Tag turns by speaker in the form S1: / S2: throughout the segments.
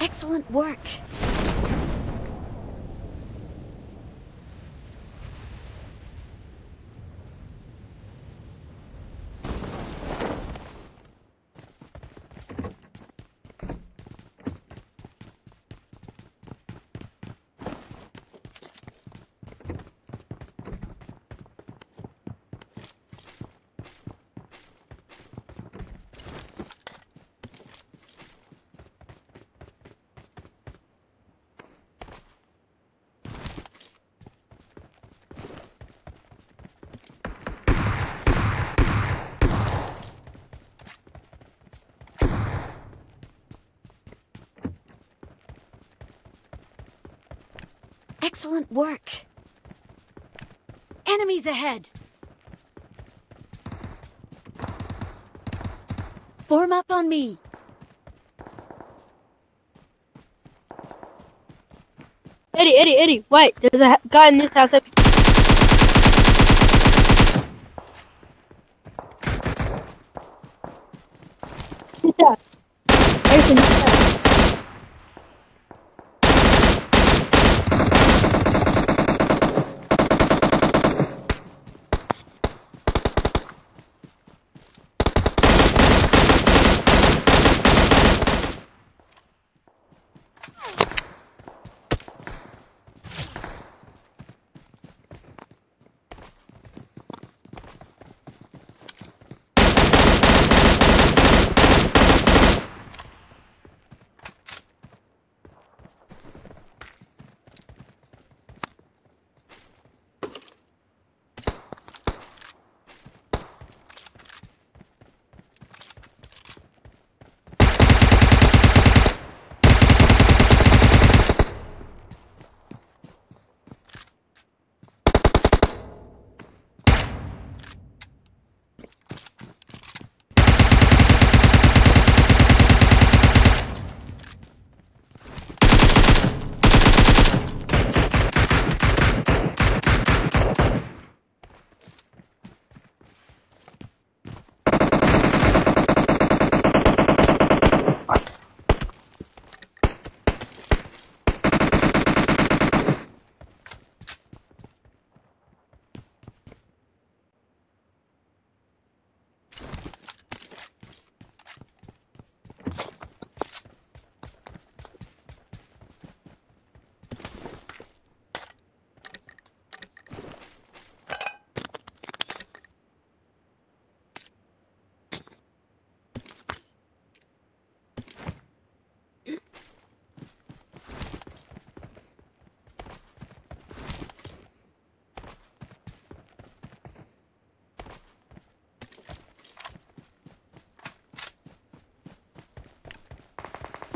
S1: Excellent work. Excellent work. Enemies ahead. Form up on me.
S2: Eddie, Eddie, Eddie, wait. There's a guy in this house. Yeah. There's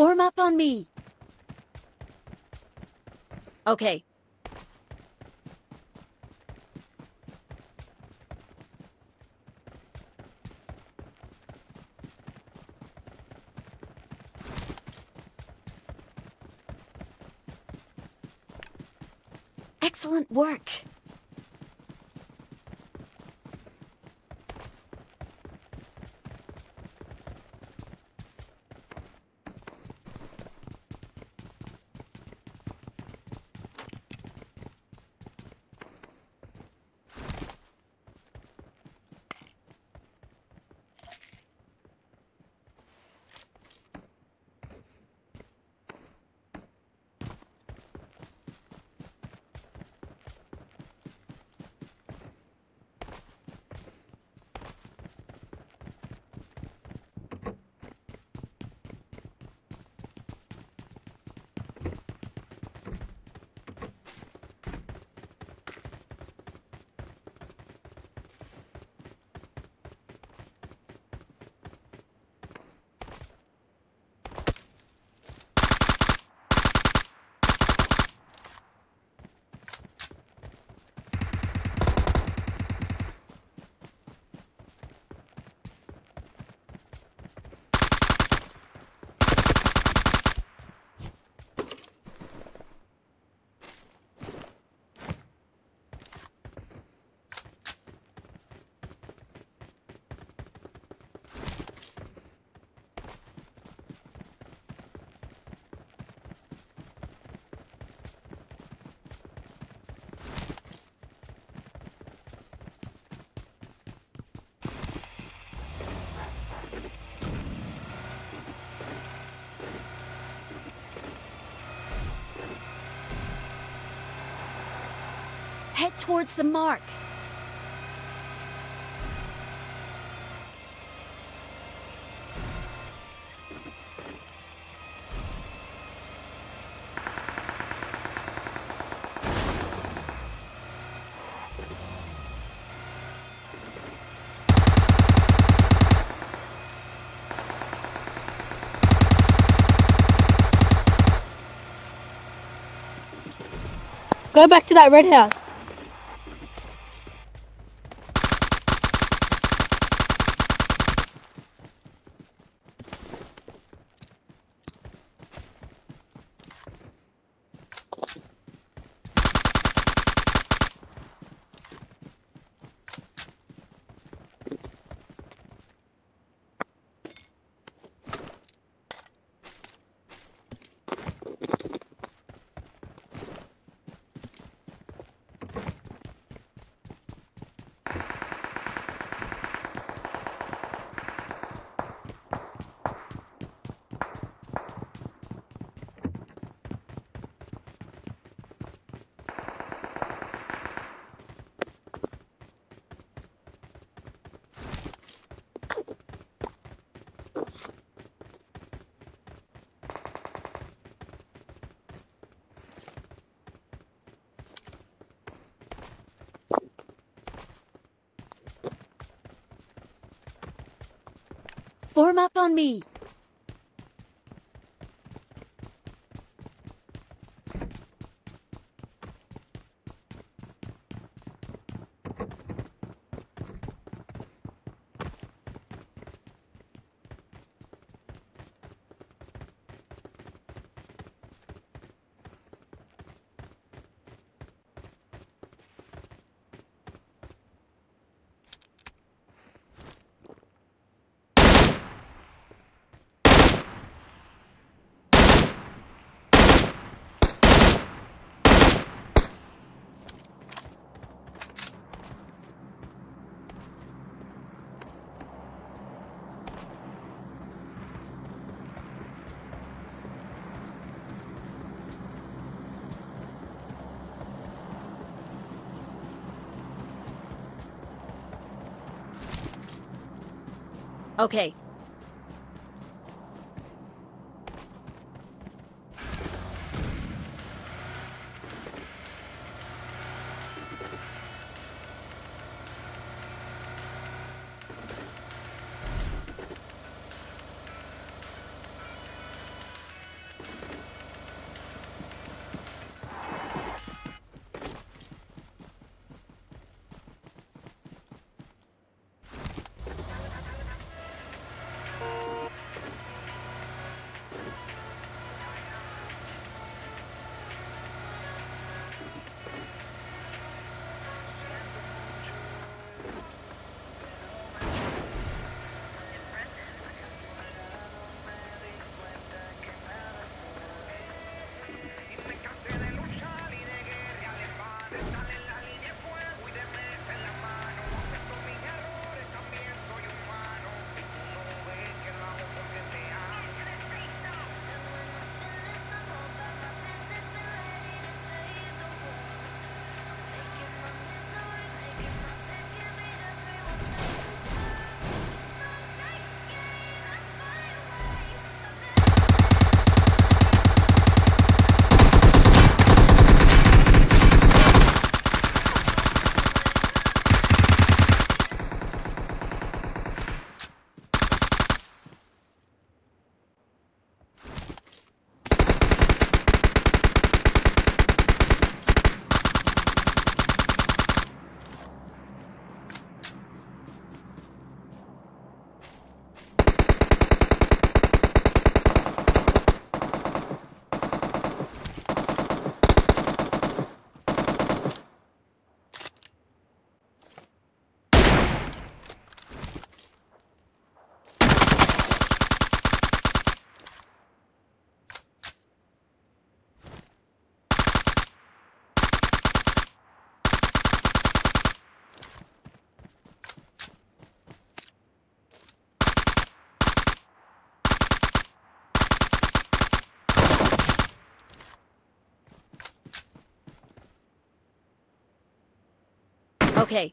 S1: Form up on me. Okay. Excellent work. Head towards the mark.
S2: Go back to that red house.
S1: Form up on me. Okay. Okay.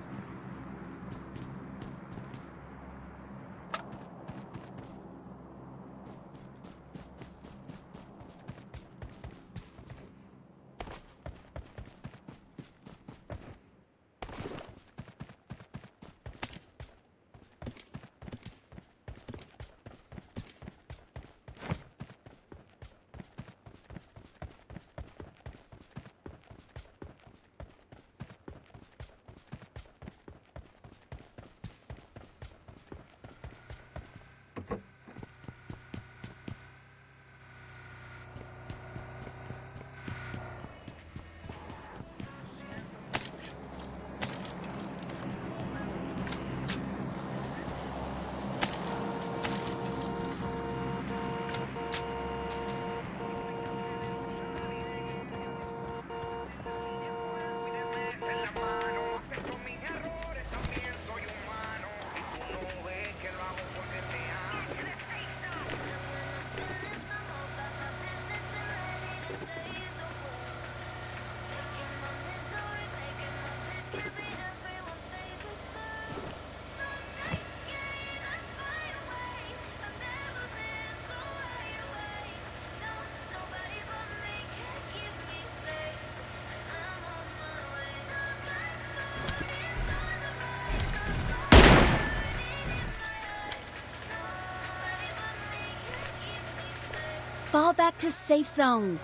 S1: To safe zone.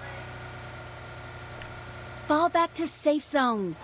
S1: Fall back to safe zone.